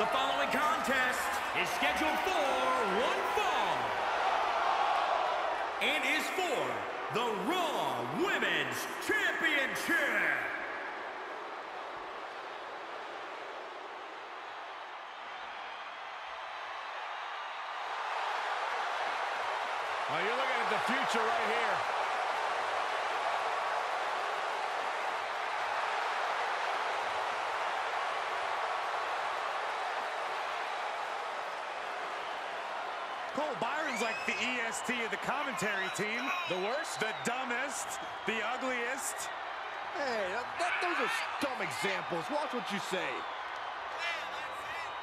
The following contest is scheduled for one fall and is for the Raw Women's Championship. Oh, you're looking at the future right here. Byron's like the EST of the commentary team. The worst? The dumbest, the ugliest. Hey, that, those are dumb examples. Watch what you say.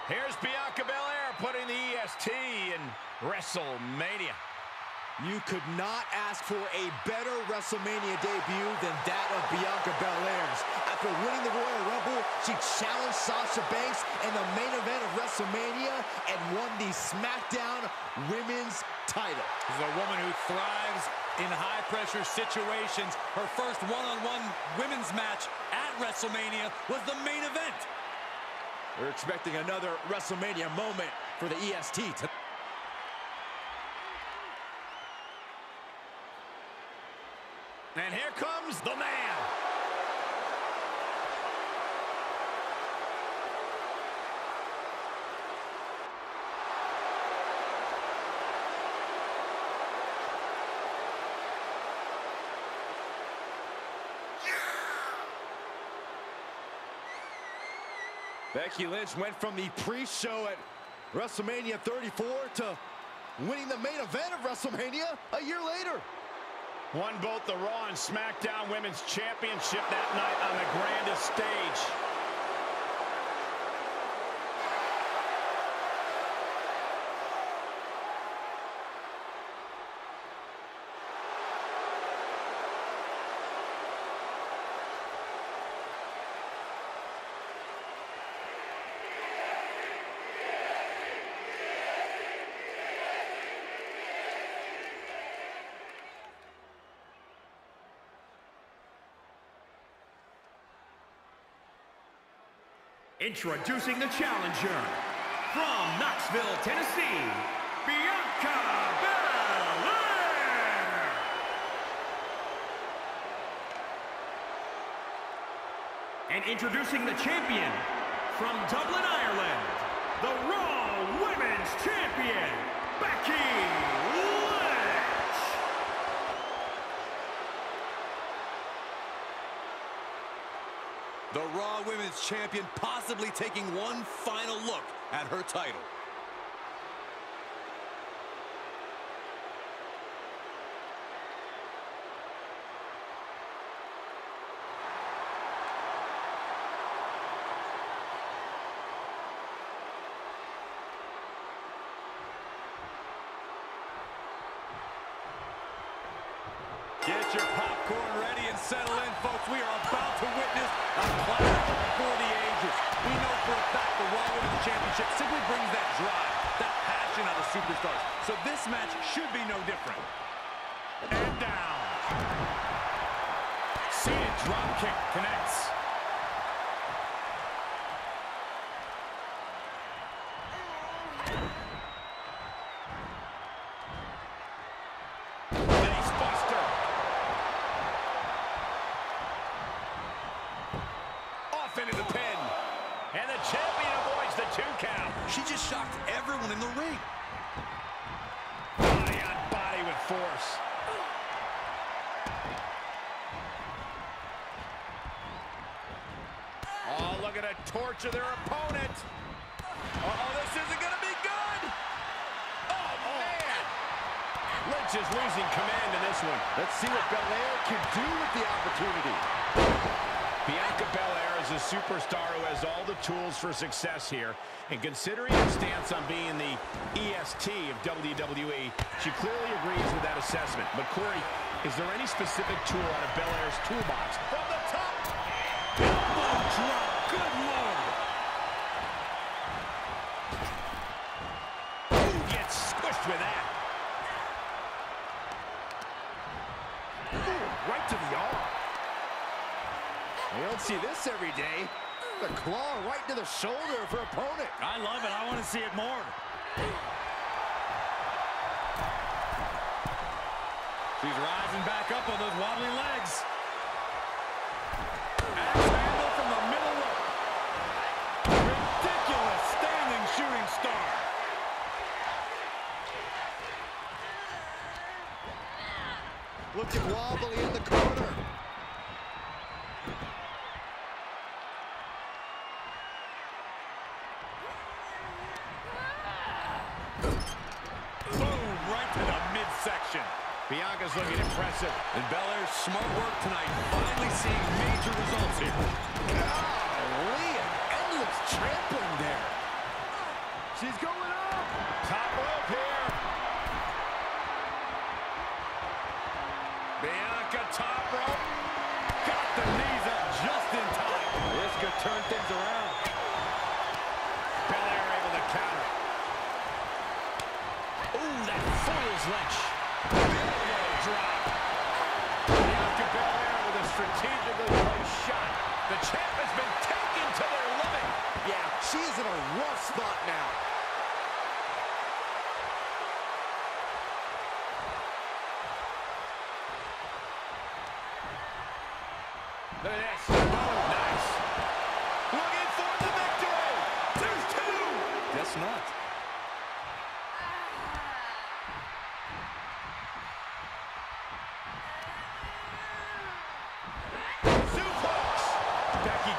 Here's Bianca Belair putting the EST in WrestleMania. You could not ask for a better WrestleMania debut than that of Bianca Belair's. After winning the Royal Rumble, she challenged Sasha Banks in the main event of WrestleMania and won the SmackDown Women's title. This is a woman who thrives in high-pressure situations. Her first one-on-one women's match at WrestleMania was the main event. We're expecting another WrestleMania moment for the EST tonight. And here comes the man. Becky Lynch went from the pre-show at WrestleMania 34 to winning the main event of WrestleMania a year later. Won both the Raw and SmackDown Women's Championship that night on the grandest stage. Introducing the challenger from Knoxville, Tennessee, Bianca Belair. And introducing the champion from Dublin, Ireland, the Raw Women's Champion, Becky Lynch. The Raw Women's Champion possibly taking one final look at her title. Get your popcorn ready and settle in, folks. We are about to witness a clash for the ages. We know for a fact the Raw Women's Championship simply brings that drive, that passion out of superstars. So this match should be no different. And down. Seated drop kick connects. Torture their opponent. Uh-oh, this isn't going to be good. Oh, oh, man. Lynch is losing command in this one. Let's see what Belair can do with the opportunity. Bianca Belair is a superstar who has all the tools for success here. And considering her stance on being the EST of WWE, she clearly agrees with that assessment. But Corey, is there any specific tool out of Belair's toolbox? From the top! Elbow drop! Good lord! Ooh, gets squished with that. Ooh, right to the arm. We don't see this every day. The claw right to the shoulder of her opponent. I love it. I want to see it more. She's rising back up on those wobbly legs. Axe handle from the middle rope. Ridiculous standing shooting star. Looking wobbly in the corner. Boom, right to the midsection. Bianca's looking impressive. And Belair's smart work tonight, finally seeing major results here. Golly, an endless trampling there. She's going up. Top rope here. Bianca top rope. Got the knees up just in time. This could turn things around. Belair able to counter. Ooh, that foil's ledge. Drop. Bianca with a strategically placed shot. The champ has been taken to their limit. Yeah, she is in a rough spot now. This.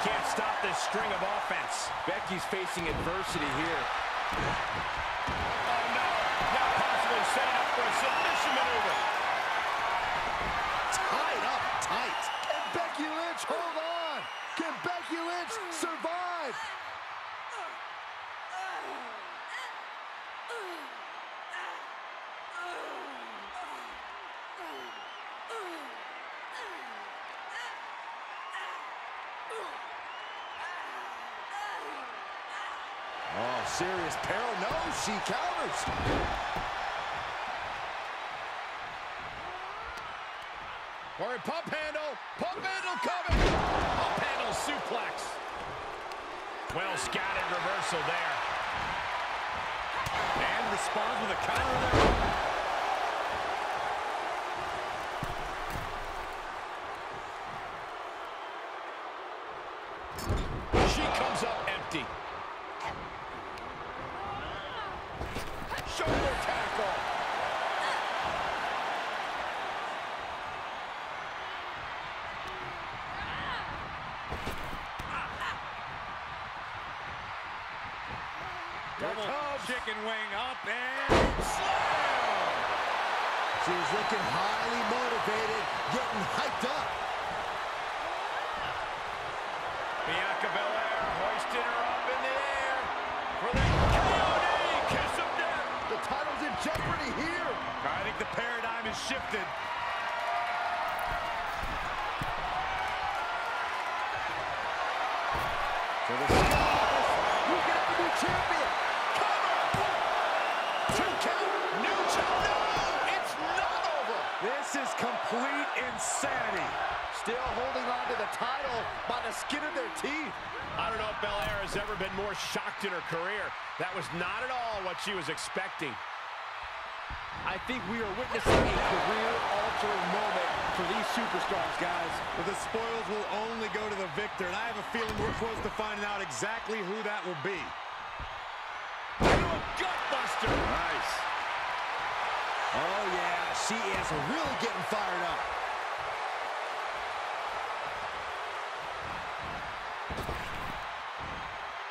Can't stop this string of offense. Becky's facing adversity here. Oh, no. Now possibly setting up for a submission maneuver. Tied up tight. Can Becky Lynch hold on? Can Becky Lynch survive? Oh, serious peril. No, she counters. Corey pump handle. Pump handle coming. Pump handle suplex. Well scattered reversal there. And responds with a counter there. She comes up Double chicken wing up and slam. She's looking highly motivated, getting hyped up. Bianca Belair hoisting her up in the air for the KOD kiss of death. The title's in jeopardy here. I think the paradigm has shifted. For the skies. You got the new champion. Two count. New count. No, it's not over. This is complete insanity. Still holding on to the title by the skin of their teeth. I don't know if Belair has ever been more shocked in her career. That was not at all what she was expecting. I think we are witnessing a career-altering moment for these superstars, guys. But the spoils will only go to the victor, and I have a feeling we're close to finding out exactly who that will be. Gutbuster. Nice. Oh, yeah, she is really getting fired up.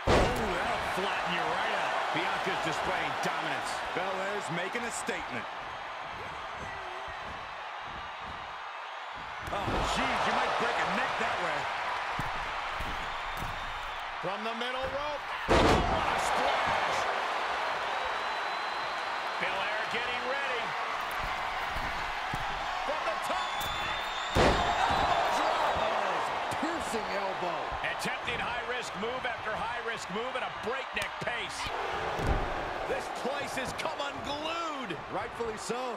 Oh, that'll flatten you right out. Bianca's displaying dominance. Belair's making a statement. Oh, geez, you might break a neck that way. From the middle rope. Oh, what a splash. Belair getting ready. From the top. Elbow drop. Piercing elbow. Attempting high-risk move after high-risk move at a breakneck pace. This place has come unglued. Rightfully so.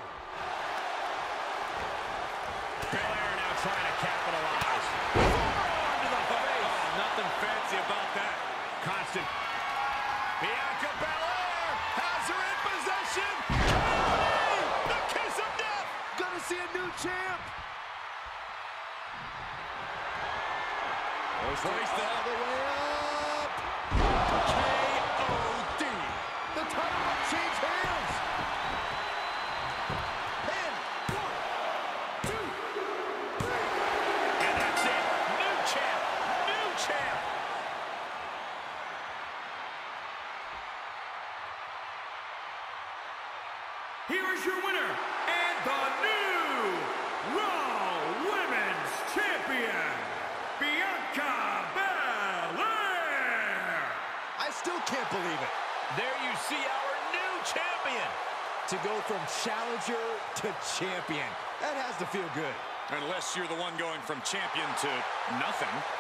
champ. Hoisted all the way up. KOD. The title will change hands. And one, two, three. And that's it. New champ. New champ. Here is your winner, and the see our new champion. To go from challenger to champion. That has to feel good. Unless you're the one going from champion to nothing.